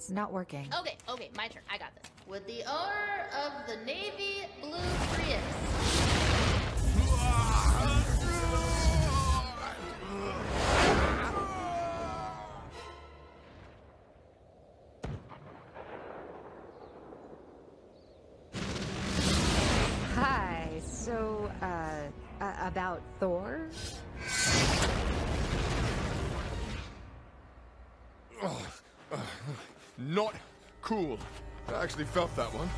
It's not working. Okay, okay, my turn. I got this. With the owner of the navy blue Prius. Hi. So, uh, uh about Thor? Not cool. I actually felt that one.